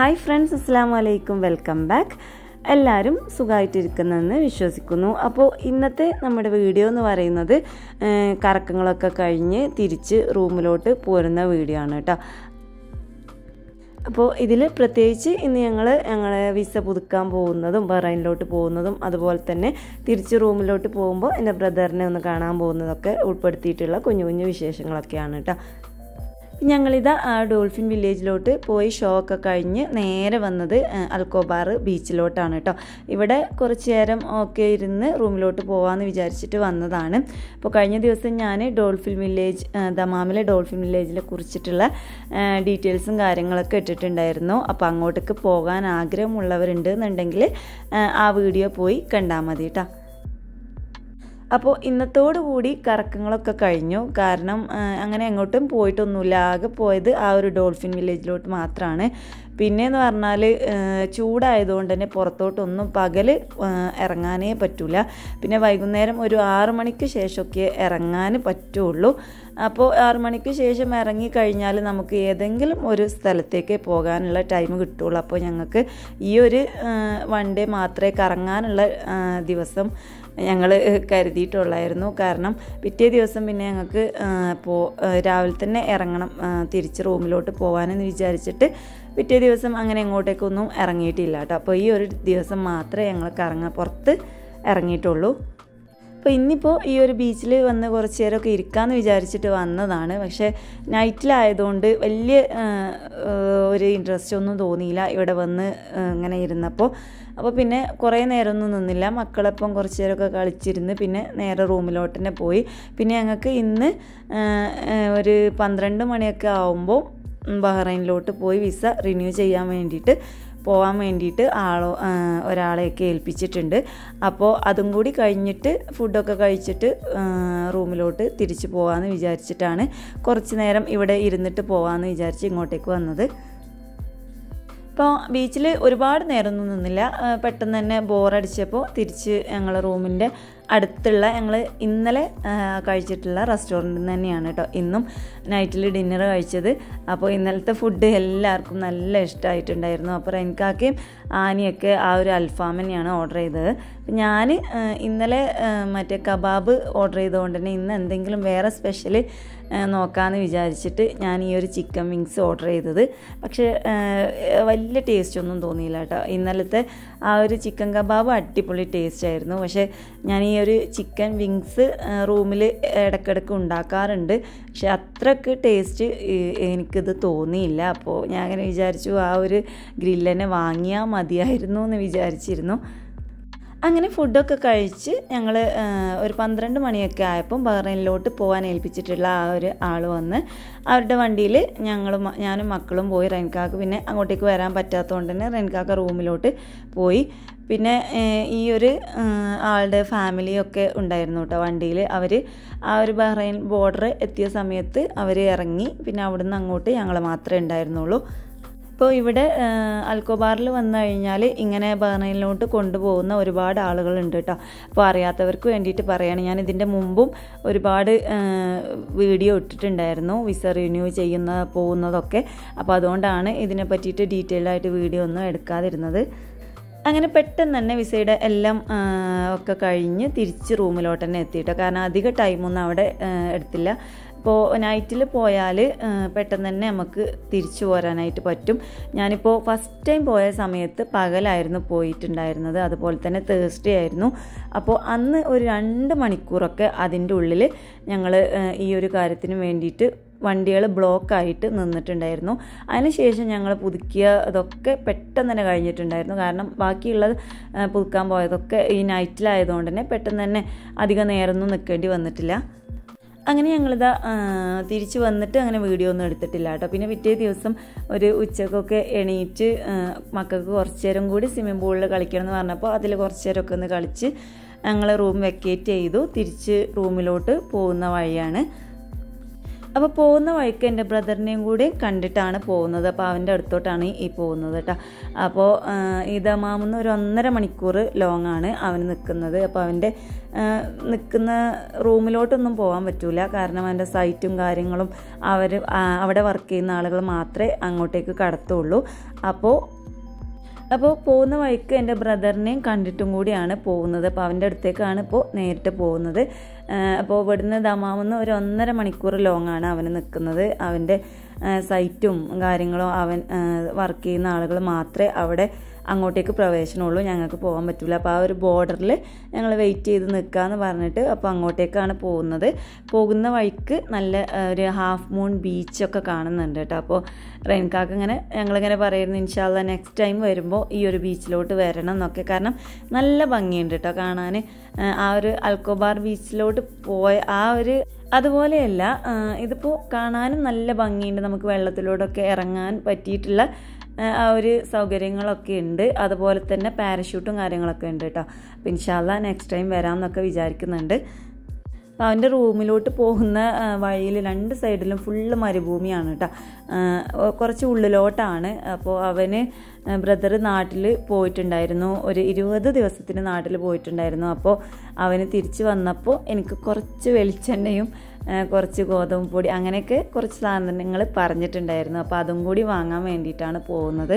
Hi friends അസ്സാം വലൈക്കും welcome back എല്ലാവരും സുഖമായിട്ടിരിക്കുന്നെന്ന് വിശ്വസിക്കുന്നു. അപ്പോൾ ഇന്നത്തെ നമ്മുടെ വീഡിയോ എന്ന് പറയുന്നത് കറക്കങ്ങളൊക്കെ കഴിഞ്ഞ് തിരിച്ച് റൂമിലോട്ട് പോരുന്ന വീഡിയോ ആണ് കേട്ടോ. അപ്പോൾ ഇതിൽ പ്രത്യേകിച്ച് ഇന്ന് ഞങ്ങൾ ഞങ്ങളെ വിസ പുതുക്കാൻ പോകുന്നതും ബഹ്റൈനിലോട്ട് പോകുന്നതും അതുപോലെ തന്നെ തിരിച്ച് റൂമിലോട്ട് പോകുമ്പോൾ എന്റെ ബ്രദറിനെ ഒന്ന് കാണാൻ പോകുന്നതൊക്കെ ഉൾപ്പെടുത്തിയിട്ടുള്ള കുഞ്ഞു കുഞ്ഞു വിശേഷങ്ങളൊക്കെയാണ് കേട്ടോ. ഞങ്ങളിതാ ഡോൾഫിൻ വില്ലേജിലോട്ട് പോയി ഷോ ഒക്കെ കഴിഞ്ഞ് നേരെ വന്നത് അൽക്കോബാർ ബീച്ചിലോട്ടാണ് കേട്ടോ ഇവിടെ കുറച്ച് നേരം ഒക്കെ ഇരുന്ന് റൂമിലോട്ട് പോകാമെന്ന് വിചാരിച്ചിട്ട് വന്നതാണ്. അപ്പോൾ കഴിഞ്ഞ ദിവസം ഞാൻ ഡോൾഫിൻ വില്ലേജ് ദമാമിലെ ഡോൾഫിൻ വില്ലേജിനെ കുറിച്ചിട്ടുള്ള ഡീറ്റെയിൽസും കാര്യങ്ങളൊക്കെ ഇട്ടിട്ടുണ്ടായിരുന്നു. അപ്പോൾ അങ്ങോട്ടേക്ക് പോകാൻ ആഗ്രഹമുള്ളവരുണ്ട് എന്നുണ്ടെങ്കിൽ ആ വീഡിയോ പോയി കണ്ടാൽ മതി കേട്ടോ അപ്പോൾ ഇന്നത്തോടുകൂടി കറക്കങ്ങളൊക്കെ കഴിഞ്ഞു. കാരണം അങ്ങനെ എങ്ങോട്ടും പോയിട്ടൊന്നുമില്ല. ആകെ പോയത് ആ ഒരു ഡോൾഫിൻ വില്ലേജിലോട്ട് മാത്രമാണ് പിന്നെയെന്ന് പറഞ്ഞാൽ ചൂടായതുകൊണ്ട് തന്നെ പുറത്തോട്ടൊന്നും പകൽ ഇറങ്ങാനേ പറ്റില്ല പിന്നെ വൈകുന്നേരം ഒരു ആറ് മണിക്ക് ശേഷമൊക്കെ ഇറങ്ങാൻ പറ്റുള്ളൂ. അപ്പോൾ ആറ് മണിക്ക് ശേഷം ഇറങ്ങി കഴിഞ്ഞാൽ നമുക്ക് ഏതെങ്കിലും ഒരു സ്ഥലത്തേക്ക് പോകാനുള്ള ടൈം കിട്ടുള്ളൂ. അപ്പോൾ ഞങ്ങൾക്ക് ഈ ഒരു വൺ ഡേ മാത്രമേ കറങ്ങാനുള്ള ദിവസം ഞങ്ങൾ കരുതിയിട്ടുള്ളായിരുന്നു. കാരണം പിറ്റേ ദിവസം പിന്നെ ഞങ്ങൾക്ക് പോ രാവിലെ തന്നെ ഇറങ്ങണം തിരിച്ച് റൂമിലോട്ട് പോകാനെന്ന് വിചാരിച്ചിട്ട് പിറ്റേ ദിവസം അങ്ങനെ എങ്ങോട്ടേക്കൊന്നും ഇറങ്ങിയിട്ടില്ല കേട്ടോ. അപ്പോൾ ഈ ഒരു ദിവസം മാത്രമേ ഞങ്ങൾ കറങ്ങാൻ പുറത്ത് ഇറങ്ങിയിട്ടുള്ളൂ. അപ്പോൾ ഇന്നിപ്പോൾ ഈ ഒരു ബീച്ചിൽ വന്ന് കുറച്ച് നേരമൊക്കെ ഇരിക്കാമെന്ന് വിചാരിച്ചിട്ട് വന്നതാണ്. പക്ഷേ നൈറ്റിലായതുകൊണ്ട് വലിയ ഒരു ഇൻട്രസ്റ്റ് ഒന്നും തോന്നിയില്ല ഇവിടെ വന്ന് ഇങ്ങനെ ഇരുന്നപ്പോൾ അപ്പോൾ പിന്നെ കുറേ നേരമൊന്നും നിന്നില്ല. മക്കളൊപ്പം കുറച്ച് നേരമൊക്കെ കളിച്ചിരുന്ന് പിന്നെ നേരെ റൂമിലോട്ട് തന്നെ പോയി. പിന്നെ ഞങ്ങൾക്ക് ഇന്ന് ഒരു പന്ത്രണ്ട് മണിയൊക്കെ ആവുമ്പോൾ ബഹ്റൈനിലോട്ട് പോയി വിസ റിന്യൂ ചെയ്യാൻ വേണ്ടിയിട്ട് പോകാൻ വേണ്ടിയിട്ട് ആളോ ഒരാളെയൊക്കെ ഏൽപ്പിച്ചിട്ടുണ്ട്. അപ്പോൾ അതും കൂടി കഴിഞ്ഞിട്ട് ഫുഡൊക്കെ കഴിച്ചിട്ട് റൂമിലോട്ട് തിരിച്ചു പോകാമെന്ന് വിചാരിച്ചിട്ടാണ് കുറച്ച് നേരം ഇവിടെ ഇരുന്നിട്ട് പോകാമെന്ന് വിചാരിച്ച് ഇങ്ങോട്ടേക്ക് വന്നത്. അപ്പോൾ ബീച്ചിൽ ഒരുപാട് നേരമൊന്നും നിന്നില്ല. പെട്ടെന്ന് തന്നെ ബോറടിച്ചപ്പോൾ തിരിച്ച് ഞങ്ങൾ റൂമിന്റെ അടുത്തുള്ള ഞങ്ങൾ ഇന്നലെ കഴിച്ചിട്ടുള്ള റെസ്റ്റോറന്റിൽ തന്നെയാണ് കേട്ടോ ഇന്നും നൈറ്റിൽ ഡിന്നർ കഴിച്ചത്. അപ്പോൾ ഇന്നലത്തെ ഫുഡ് എല്ലാവർക്കും നല്ല ഇഷ്ടമായിട്ടുണ്ടായിരുന്നു അപ്പോൾ റെൻകാക്കയും ആനിയൊക്കെ ആ ഒരു അൽഫാം തന്നെയാണ് ഓർഡർ ചെയ്തത്. ഞാൻ ഇന്നലെ മറ്റേ കബാബ് ഓർഡർ ചെയ്തുകൊണ്ട് തന്നെ ഇന്ന് എന്തെങ്കിലും വേറെ സ്പെഷ്യൽ നോക്കാമെന്ന് വിചാരിച്ചിട്ട് ഞാൻ ഈ ഒരു ചിക്കൻ വിങ്സ് ഓർഡർ ചെയ്തത്. പക്ഷേ വലിയ ടേസ്റ്റ് ഒന്നും തോന്നിയില്ല കേട്ടോ. ഇന്നലത്തെ ആ ഒരു ചിക്കൻ കബാബ് അടിപൊളി ടേസ്റ്റ് ആയിരുന്നു. പക്ഷേ ഞാൻ ഈ ഒരു ചിക്കൻ വിങ്സ് റൂമിൽ ഇടയ്ക്കിടയ്ക്ക് ഉണ്ടാക്കാറുണ്ട്. പക്ഷെ അത്രയ്ക്ക് ടേസ്റ്റ് എനിക്കിത് തോന്നിയില്ല. അപ്പോൾ ഞാൻ അങ്ങനെ വിചാരിച്ചു ആ ഒരു ഗ്രില്ല് വാങ്ങിയാൽ മതിയായിരുന്നു എന്ന് വിചാരിച്ചിരുന്നു. അങ്ങനെ ഫുഡൊക്കെ കഴിച്ച് ഞങ്ങൾ ഒരു പന്ത്രണ്ട് മണിയൊക്കെ ആയപ്പം ബഹ്റൈനിലോട്ട് പോകാൻ ഏൽപ്പിച്ചിട്ടുള്ള ആ ഒരു ആൾ വന്ന് അവരുടെ വണ്ടിയിൽ ഞങ്ങളും ഞാനും മക്കളും പോയി റെൻകാക്ക് പിന്നെ അങ്ങോട്ടേക്ക് വരാൻ പറ്റാത്തതുകൊണ്ട് തന്നെ റെൻകാക്ക റൂമിലോട്ട് പോയി. പിന്നെ ഈ ഒരു ആളുടെ ഫാമിലിയൊക്കെ ഉണ്ടായിരുന്നു കേട്ടോ വണ്ടിയിൽ അവർ ആ ഒരു ബഹ്റൈൻ ബോർഡർ എത്തിയ സമയത്ത് അവർ ഇറങ്ങി. പിന്നെ അവിടുന്ന് അങ്ങോട്ട് ഞങ്ങൾ മാത്രമേ ഉണ്ടായിരുന്നുള്ളൂ. ഇപ്പോൾ ഇവിടെ അൽക്കോബാറിൽ വന്നു കഴിഞ്ഞാൽ ഇങ്ങനെ ബഹ്റൈനിലോട്ട് കൊണ്ടുപോകുന്ന ഒരുപാട് ആളുകളുണ്ട് കേട്ടോ അപ്പോൾ അറിയാത്തവർക്ക് വേണ്ടിയിട്ട് പറയുകയാണ് ഞാൻ ഇതിന്റെ മുമ്പും ഒരുപാട് വീഡിയോ ഇട്ടിട്ടുണ്ടായിരുന്നു. വിസ റിന്യൂ ചെയ്യുന്ന പോകുന്നതൊക്കെ. അപ്പോൾ അതുകൊണ്ടാണ് ഇതിനെ പറ്റിയിട്ട് ഡീറ്റെയിൽ ആയിട്ട് വീഡിയോ ഒന്നും എടുക്കാതിരുന്നത്. അങ്ങനെ പെട്ടെന്ന് തന്നെ വിസയുടെ എല്ലാം ഒക്കെ കഴിഞ്ഞ് തിരിച്ച് റൂമിലോട്ട് തന്നെ എത്തിയിട്ടോ. കാരണം അധികം ടൈമൊന്നും അവിടെ എടുത്തില്ല. ഇപ്പോൾ നൈറ്റിൽ പോയാൽ പെട്ടെന്ന് തന്നെ നമുക്ക് തിരിച്ചു പോരാനായിട്ട് പറ്റും. ഞാനിപ്പോൾ ഫസ്റ്റ് ടൈം പോയ സമയത്ത് പകലായിരുന്നു പോയിട്ടുണ്ടായിരുന്നത്. അതുപോലെ തന്നെ തേഴ്സ്ഡേ ആയിരുന്നു. അപ്പോൾ അന്ന് ഒരു രണ്ട് മണിക്കൂറൊക്കെ അതിന്റെ ഉള്ളിൽ ഞങ്ങൾ ഈ ഒരു കാര്യത്തിന് വേണ്ടിയിട്ട് വണ്ടികൾ ബ്ലോക്കായിട്ട് നിന്നിട്ടുണ്ടായിരുന്നു. അതിനുശേഷം ഞങ്ങൾ പുതുക്കിയ ഇതൊക്കെ പെട്ടെന്ന് തന്നെ കഴിഞ്ഞിട്ടുണ്ടായിരുന്നു. കാരണം ബാക്കിയുള്ളത് പുതുക്കാൻ പോയതൊക്കെ ഈ നൈറ്റിലായതുകൊണ്ട് തന്നെ പെട്ടെന്ന് തന്നെ അധികം നേരമൊന്നും നിൽക്കേണ്ടി വന്നിട്ടില്ല. അങ്ങനെ ഞങ്ങളിതാ തിരിച്ചു വന്നിട്ട് അങ്ങനെ വീഡിയോ ഒന്നും എടുത്തിട്ടില്ല കേട്ടോ. പിന്നെ പിറ്റേ ദിവസം ഒരു ഉച്ചക്കൊക്കെ എണീറ്റ് മക്കൾക്ക് കുറച്ചു നേരം കൂടി സ്വിമ്മിംഗ് പൂളിൽ കളിക്കണം എന്ന് പറഞ്ഞപ്പോൾ അതിൽ കുറച്ചു നേരമൊക്കെ ഒന്ന് കളിച്ച് ഞങ്ങൾ റൂം വെക്കേറ്റ് ചെയ്തു. തിരിച്ച് റൂമിലോട്ട് പോകുന്ന വഴിയാണ്. അപ്പോൾ പോകുന്ന വഴിക്ക് എന്റെ ബ്രദറിനെയും കൂടി കണ്ടിട്ടാണ് പോകുന്നത്. അപ്പോൾ അവന്റെ അടുത്തോട്ടാണ് ഈ പോകുന്നത് കേട്ടോ അപ്പോൾ ഈ ദമാമെന്ന് ഒരു ഒന്നര മണിക്കൂർ ലോങ് ആണ് അവൻ നിൽക്കുന്നത് അപ്പോൾ അവന്റെ നിൽക്കുന്ന റൂമിലോട്ടൊന്നും പോകാൻ പറ്റൂല. കാരണം അവന്റെ സൈറ്റും കാര്യങ്ങളും അവർ അവിടെ വർക്ക് ചെയ്യുന്ന ആളുകൾ മാത്രമേ അങ്ങോട്ടേക്ക് കടത്തുള്ളൂ. അപ്പോൾ അപ്പോൾ പോകുന്ന വഴിക്ക് എന്റെ ബ്രദറിനെയും കണ്ടിട്ടും കൂടിയാണ് പോകുന്നത്. അപ്പോൾ അവന്റെ അടുത്തേക്കാണ് ഇപ്പോൾ നേരിട്ട് പോകുന്നത്. അപ്പോൾ ഇവിടുന്ന് ദമാമെന്ന് ഒരു ഒന്നര മണിക്കൂർ ലോങ് ആണ് അവന് നിൽക്കുന്നത്. അവന്റെ സൈറ്റും കാര്യങ്ങളും അവൻ വർക്ക് ചെയ്യുന്ന ആളുകൾ മാത്രമേ അവിടെ അങ്ങോട്ടേക്ക് പ്രവേശനമുള്ളൂ. ഞങ്ങൾക്ക് പോകാൻ പറ്റില്ല അപ്പോൾ ആ ഒരു ബോർഡറിൽ ഞങ്ങൾ വെയിറ്റ് ചെയ്ത് നിൽക്കാമെന്ന് പറഞ്ഞിട്ട് അപ്പോൾ അങ്ങോട്ടേക്കാണ് പോകുന്നത്. പോകുന്ന വഴിക്ക് നല്ല ഒരു ഹാഫ് മൂൺ ബീച്ചൊക്കെ കാണുന്നുണ്ട് കേട്ടോ. അപ്പോൾ റെയിൻകാക്ക് ഇങ്ങനെ ഞങ്ങളിങ്ങനെ പറയുന്നു ഇൻഷാല്ല നെക്സ്റ്റ് ടൈം വരുമ്പോൾ ഈ ഒരു ബീച്ചിലോട്ട് വരണം എന്നൊക്കെ. കാരണം നല്ല ഭംഗിയുണ്ട് കേട്ടോ കാണാൻ ആ ഒരു അൽക്കോബാർ ബീച്ചിലോട്ട് പോയ ആ ഒരു അതുപോലെയല്ല ഇതിപ്പോൾ കാണാനും നല്ല ഭംഗിയുണ്ട്. നമുക്ക് വെള്ളത്തിലൂടെയൊക്കെ ഇറങ്ങാൻ പറ്റിയിട്ടുള്ള ആ ഒരു സൗകര്യങ്ങളൊക്കെ ഉണ്ട്. അതുപോലെ തന്നെ പാരഷൂട്ടും കാര്യങ്ങളൊക്കെ ഉണ്ട് കേട്ടോ അപ്പം ഇൻഷാല്ല നെക്സ്റ്റ് ടൈം വരാമെന്നൊക്കെ വിചാരിക്കുന്നുണ്ട്. അപ്പോൾ അവന്റെ റൂമിലോട്ട് പോകുന്ന വഴിയിൽ രണ്ട് സൈഡിലും ഫുള്ള് മരുഭൂമിയാണ് കേട്ടോ കുറച്ച് ഉള്ളിലോട്ടാണ്. അപ്പോൾ അവന് ബ്രദർ നാട്ടിൽ പോയിട്ടുണ്ടായിരുന്നു. ഒരു ഇരുപത് ദിവസത്തിന് നാട്ടിൽ പോയിട്ടുണ്ടായിരുന്നു. അപ്പോൾ അവന് തിരിച്ച് വന്നപ്പോൾ എനിക്ക് കുറച്ച് വെളിച്ചെണ്ണയും കുറച്ച് ഗോതമ്പ് പൊടി അങ്ങനെയൊക്കെ കുറച്ച് സാധനങ്ങൾ പറഞ്ഞിട്ടുണ്ടായിരുന്നു. അപ്പോൾ അതും കൂടി വാങ്ങാൻ വേണ്ടിയിട്ടാണ് പോകുന്നത്.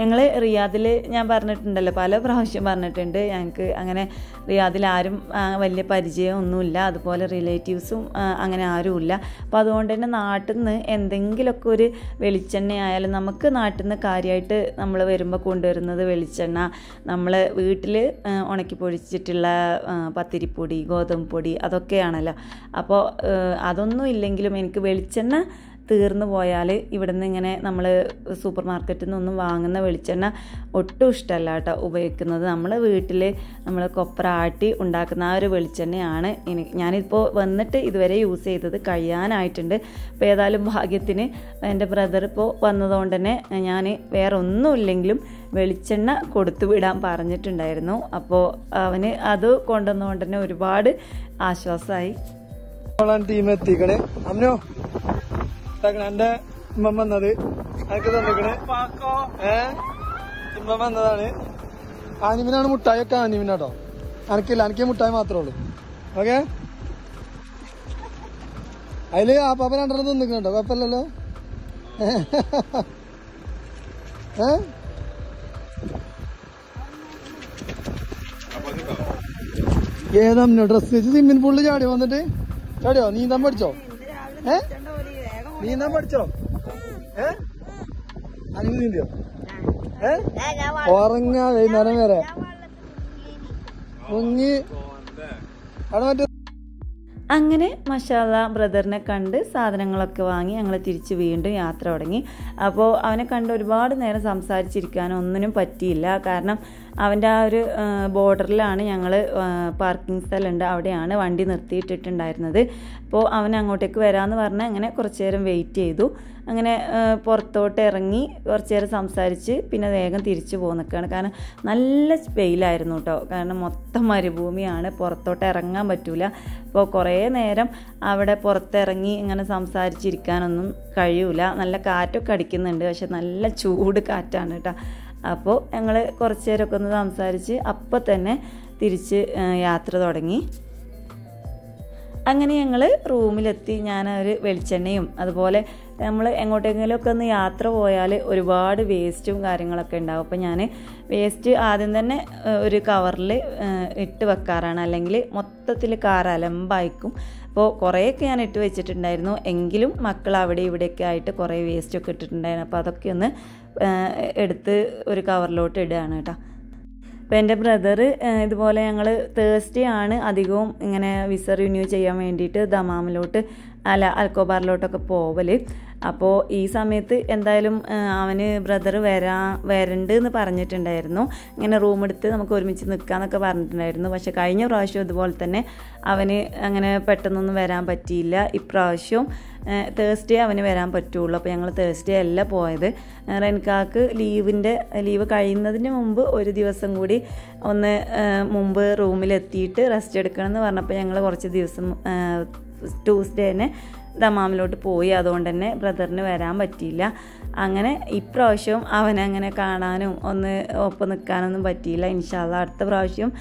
ഞങ്ങൾ റിയാദിൽ ഞാൻ പറഞ്ഞിട്ടുണ്ടല്ലോ പല പ്രാവശ്യം പറഞ്ഞിട്ടുണ്ട് ഞങ്ങൾക്ക് അങ്ങനെ റിയാദിൽ ആരും വലിയ പരിചയമൊന്നുമില്ല അതുപോലെ റിലേറ്റീവ്സും അങ്ങനെ ആരുമില്ല. അപ്പോൾ അതുകൊണ്ട് തന്നെ നാട്ടിൽ നിന്ന് എന്തെങ്കിലുമൊക്കെ ഒരു വെളിച്ചെണ്ണ ആയാലും നമുക്ക് നാട്ടിൽ നിന്ന് കാര്യമായിട്ട് നമ്മൾ വരുമ്പോൾ കൊണ്ടുവരുന്നത് വെളിച്ചെണ്ണ. നമ്മൾ വീട്ടിൽ ഉണക്കി പൊഴിച്ചിട്ടുള്ള പത്തിരിപ്പൊടി ഗോതമ്പ് പൊടി അതൊക്കെയാണല്ലോ. അപ്പോൾ അതൊന്നും ഇല്ലെങ്കിലും എനിക്ക് വെളിച്ചെണ്ണ തീർന്നു പോയാൽ ഇവിടുന്ന് ഇങ്ങനെ നമ്മൾ സൂപ്പർ മാർക്കറ്റിൽ നിന്നൊന്നും വാങ്ങുന്ന വെളിച്ചെണ്ണ ഒട്ടും ഇഷ്ടമല്ല കേട്ടോ ഉപയോഗിക്കുന്നത്. നമ്മൾ വീട്ടിൽ നമ്മൾ കൊപ്ര ആട്ടി ഉണ്ടാക്കുന്ന ആ ഒരു വെളിച്ചെണ്ണയാണ് എനിക്ക് ഞാനിപ്പോൾ വന്നിട്ട് ഇതുവരെ യൂസ് ചെയ്തത് കഴിയാനായിട്ടുണ്ട്. അപ്പോൾ ഏതായാലും ഭാഗ്യത്തിന് എന്റെ ബ്രദർ ഇപ്പോൾ വന്നതുകൊണ്ട് തന്നെ ഞാൻ വേറെ ഒന്നുമില്ലെങ്കിലും വെളിച്ചെണ്ണ കൊടുത്തു വിടാൻ പറഞ്ഞിട്ടുണ്ടായിരുന്നു. അപ്പോൾ അവന് അത് കൊണ്ടുവന്നുകൊണ്ട് തന്നെ ഒരുപാട് ആശ്വാസമായി ടീം എത്തിക്കണേ. അമ്മോ എന്റെ ഉമ്മ വന്നത്. അതൊക്കെ തന്നിക്കണേ. ഏ? ഉമ്മ വന്നതാണ്. ആനിമിനാണ് മുട്ടായി ഒക്കെ ആനിമിനാട്ടോ. അനക്കില്ല എനിക്ക് മുട്ടായി മാത്രമേ ഉള്ളൂ. ഓക്കെ? അതിൽ ആ പാപ്പ രണ്ടെണ്ണം തിന്നിക്കണ്ടോ കുഴപ്പമില്ലല്ലോ? ഏ? ഏതാ ഡ്രസ് വെച്ച് സ്വിമ്മിംഗ് പൂളിൽ ചാടിയോ വന്നിട്ട്? ചാടിയോ? നീന്താൻ പഠിച്ചോ? ഏ? നീന്താൻ പഠിച്ചോ? ഏ? അങ്ങനെ നീന്തിയോ ഏ? ഉറങ്ങാ വൈകുന്നേരം വരെ. മുങ്ങി. അങ്ങനെ മഷാല ബ്രദറിനെ കണ്ട് സാധനങ്ങളൊക്കെ വാങ്ങി ഞങ്ങൾ തിരിച്ച് വീണ്ടും യാത്ര തുടങ്ങി. അപ്പോൾ അവനെ കണ്ട് ഒരുപാട് നേരം സംസാരിച്ചിരിക്കാനോ ഒന്നിനും പറ്റിയില്ല. കാരണം അവന്റെ ആ ഒരു ബോർഡറിലാണ് ഞങ്ങൾ പാർക്കിംഗ് സ്ഥലമുണ്ട്. അവിടെയാണ് വണ്ടി നിർത്തിയിട്ടിട്ടുണ്ടായിരുന്നത്. അപ്പോൾ അവൻ അങ്ങോട്ടേക്ക് വരാമെന്ന് പറഞ്ഞാൽ അങ്ങനെ കുറച്ച് നേരം വെയിറ്റ് ചെയ്തു. അങ്ങനെ പുറത്തോട്ട് ഇറങ്ങി കുറച്ച് നേരം സംസാരിച്ച് പിന്നെ വേഗം തിരിച്ചു പോകുന്ന നിൽക്കുകയാണ് കാരണം നല്ല വെയിലായിരുന്നു കേട്ടോ കാരണം മൊത്തം മരുഭൂമിയാണ്. പുറത്തോട്ട് ഇറങ്ങാൻ പറ്റൂല. അപ്പോൾ കുറേ നേരം അവിടെ പുറത്തിറങ്ങി ഇങ്ങനെ സംസാരിച്ചിരിക്കാനൊന്നും കഴിയൂല. നല്ല കാറ്റൊക്കെ അടിക്കുന്നുണ്ട്. പക്ഷെ നല്ല ചൂട് കാറ്റാണ് കേട്ടോ അപ്പോൾ ഞങ്ങൾ കുറച്ച് നേരമൊക്കെ ഒന്ന് സംസാരിച്ച് അപ്പം തന്നെ തിരിച്ച് യാത്ര തുടങ്ങി. അങ്ങനെ ഞങ്ങൾ റൂമിലെത്തി. ഞാൻ ഒരു വെളിച്ചെണ്ണയും അതുപോലെ നമ്മൾ എങ്ങോട്ടെങ്കിലുമൊക്കെ ഒന്ന് യാത്ര പോയാൽ ഒരുപാട് വേസ്റ്റും കാര്യങ്ങളൊക്കെ ഉണ്ടാവും. അപ്പോൾ ഞാൻ വേസ്റ്റ് ആദ്യം തന്നെ ഒരു കവറിൽ ഇട്ട് വെക്കാറാണ്. അല്ലെങ്കിൽ മൊത്തത്തിൽ കാർ അലമ്പായിക്കും. അപ്പോൾ കുറേയൊക്കെ ഞാൻ ഇട്ട് വെച്ചിട്ടുണ്ടായിരുന്നു. എങ്കിലും മക്കൾ അവിടെ ഇവിടെയൊക്കെ ആയിട്ട് കുറേ വേസ്റ്റൊക്കെ ഇട്ടിട്ടുണ്ടായിരുന്നു. അപ്പോൾ അതൊക്കെ ഒന്ന് എടുത്ത് ഒരു കവറിലോട്ട് ഇടുകയാണ് കേട്ടോ. അപ്പോൾ എന്റെ ബ്രദർ ഇതുപോലെ ഞങ്ങൾ തേഴ്സ്ഡേ ആണ് അധികവും ഇങ്ങനെ വിസ റിന്യൂ ചെയ്യാൻ വേണ്ടിയിട്ട് ദമാമിലോട്ട് അല്ല അൽക്കോബാറിലോട്ടൊക്കെ പോവൽ അപ്പോൾ ഈ സമയത്ത് എന്തായാലും അവന് ബ്രദർ വരാ വരണ്ട് എന്ന് പറഞ്ഞിട്ടുണ്ടായിരുന്നു. ഇങ്ങനെ റൂം എടുത്ത് നമുക്ക് ഒരുമിച്ച് നിൽക്കാമെന്നൊക്കെ പറഞ്ഞിട്ടുണ്ടായിരുന്നു. പക്ഷെ കഴിഞ്ഞ പ്രാവശ്യം ഇതുപോലെ തന്നെ അവന് അങ്ങനെ പെട്ടെന്നൊന്നും വരാൻ പറ്റിയില്ല. ഇപ്രാവശ്യവും തേഴ്സ്ഡേ അവന് വരാൻ പറ്റുള്ളൂ. അപ്പോൾ ഞങ്ങൾ തേഴ്സ്ഡേ അല്ല പോയത്. റെൻകാക്ക് ലീവിന്റെ ലീവ് കഴിയുന്നതിന് മുമ്പ് ഒരു ദിവസം കൂടി ഒന്ന് മുമ്പ് റൂമിലെത്തിയിട്ട് റെസ്റ്റ് എടുക്കണം എന്ന് പറഞ്ഞപ്പോൾ ഞങ്ങൾ കുറച്ച് ദിവസം ട്യൂസ്ഡേ തന്നെ ദമാമിലോട്ട് പോയി. അതുകൊണ്ട് തന്നെ ബ്രദറിന് വരാൻ പറ്റിയില്ല. അങ്ങനെ ഇപ്രാവശ്യവും അവനങ്ങനെ കാണാനും ഒന്ന് ഒപ്പം നിൽക്കാനൊന്നും പറ്റിയില്ല. ഇൻഷാല്ല അടുത്ത പ്രാവശ്യം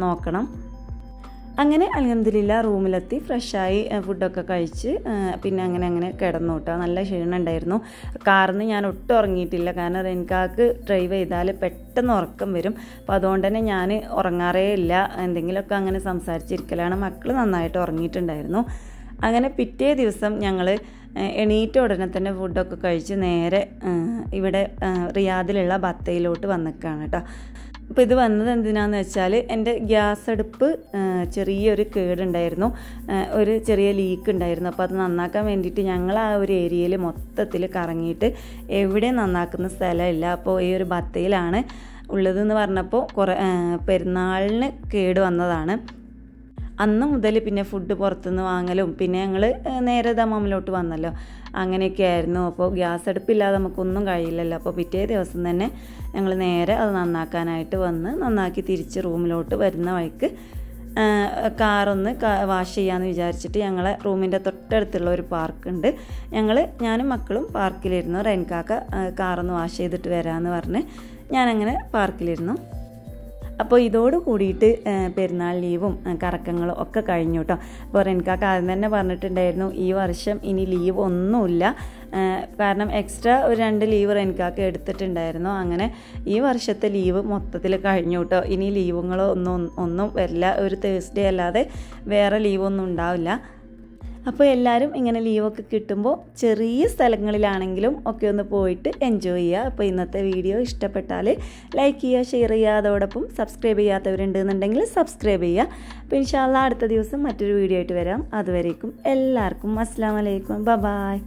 നോക്കണം. അങ്ങനെ അലഹമ്മദില്ല റൂമിലെത്തി ഫ്രഷായി ഫുഡൊക്കെ കഴിച്ച് പിന്നെ അങ്ങനെ അങ്ങനെ കിടന്നു കേട്ടോ നല്ല ക്ഷീണം ഉണ്ടായിരുന്നു. കാറിൽ ഞാൻ ഒട്ടും ഉറങ്ങിയിട്ടില്ല. കാരണം റെൻകാക്ക് ഡ്രൈവ് ചെയ്താൽ പെട്ടെന്ന് ഉറക്കം വരും. അപ്പോൾ അതുകൊണ്ട് തന്നെ ഞാൻ ഉറങ്ങാറേ ഇല്ല. എന്തെങ്കിലുമൊക്കെ അങ്ങനെ സംസാരിച്ചിരിക്കലാണ്. മക്കൾ നന്നായിട്ട് ഉറങ്ങിയിട്ടുണ്ടായിരുന്നു. അങ്ങനെ പിറ്റേ ദിവസം ഞങ്ങൾ എണീറ്റ ഉടനെ തന്നെ ഫുഡൊക്കെ കഴിച്ച് നേരെ ഇവിടെ റിയാദിലുള്ള ബത്തയിലോട്ട് വന്നിക്കാണ് കേട്ടോ അപ്പോൾ ഇത് വന്നത് എന്തിനാന്ന് വെച്ചാൽ എന്റെ ഗ്യാസ് അടുപ്പ് ചെറിയൊരു കേടുണ്ടായിരുന്നു. ഒരു ചെറിയ ലീക്ക് ഉണ്ടായിരുന്നു. അപ്പോൾ അത് നന്നാക്കാൻ വേണ്ടിയിട്ട് ഞങ്ങൾ ആ ഒരു ഏരിയയിൽ മൊത്തത്തിൽ കറങ്ങിയിട്ട് എവിടെ നന്നാക്കുന്ന സ്ഥലമില്ല. അപ്പോൾ ഈ ഒരു ബത്തയിലാണ് ഉള്ളതെന്ന് പറഞ്ഞപ്പോൾ കുറേ പെരുന്നാളിന് കേട് വന്നതാണ്. അന്ന് മുതൽ പിന്നെ ഫുഡ് പുറത്തുനിന്ന് വാങ്ങലും. പിന്നെ ഞങ്ങൾ നേരെ ദമാമിലോട്ട് വന്നല്ലോ. അങ്ങനെയൊക്കെ ആയിരുന്നു. അപ്പോൾ ഗ്യാസ് അടുപ്പില്ലാതെ നമുക്കൊന്നും കഴിയില്ലല്ലോ. അപ്പോൾ പിറ്റേ ദിവസം തന്നെ ഞങ്ങൾ നേരെ അത് നന്നാക്കാനായിട്ട് വന്ന് നന്നാക്കി തിരിച്ച് റൂമിലോട്ട് വരുന്ന വഴിക്ക് കാറൊന്ന് വാഷ് ചെയ്യാമെന്ന് വിചാരിച്ചിട്ട് ഞങ്ങളെ റൂമിന്റെ തൊട്ടടുത്തുള്ള ഒരു പാർക്കുണ്ട്. ഞങ്ങൾ ഞാനും മക്കളും പാർക്കിലിരുന്നു. റെൻകാക്ക കാറൊന്ന് വാഷ് ചെയ്തിട്ട് വരാമെന്ന് പറഞ്ഞ് ഞാനങ്ങനെ പാർക്കിലിരുന്നു. അപ്പോൾ ഇതോട് കൂടിയിട്ട് പെരുന്നാൾ ലീവും കറക്കങ്ങളും ഒക്കെ കഴിഞ്ഞു കേട്ടോ അപ്പോൾ റെൻകാക്ക് ആദ്യം തന്നെ പറഞ്ഞിട്ടുണ്ടായിരുന്നു ഈ വർഷം ഇനി ലീവ് ഒന്നുമില്ല. കാരണം എക്സ്ട്രാ ഒരു രണ്ട് ലീവ് റെൻകാക്ക് എടുത്തിട്ടുണ്ടായിരുന്നു. അങ്ങനെ ഈ വർഷത്തെ ലീവ് മൊത്തത്തിൽ കഴിഞ്ഞു കേട്ടോ ഇനി ലീവുകളോ ഒന്നും ഒന്നും വരില്ല. ഒരു തേഴ്സ്ഡേ അല്ലാതെ വേറെ ലീവൊന്നും ഉണ്ടാവില്ല. അപ്പോൾ എല്ലാവരും ഇങ്ങനെ ലീവൊക്കെ കിട്ടുമ്പോൾ ചെറിയ സ്ഥലങ്ങളിലാണെങ്കിലും ഒക്കെ ഒന്ന് പോയിട്ട് എൻജോയ് ചെയ്യുക. അപ്പോൾ ഇന്നത്തെ വീഡിയോ ഇഷ്ടപ്പെട്ടാൽ ലൈക്ക് ചെയ്യുക ഷെയർ ചെയ്യുക. അതോടൊപ്പം സബ്സ്ക്രൈബ് ചെയ്യാത്തവരുണ്ടെന്നുണ്ടെങ്കിൽ സബ്സ്ക്രൈബ് ചെയ്യുക. അപ്പോൾ ഇൻഷാല്ല അടുത്ത ദിവസം മറ്റൊരു വീഡിയോ ആയിട്ട് വരാം. അതുവരേക്കും എല്ലാവർക്കും അസ്സാം വലൈക്കും ബ ബായ്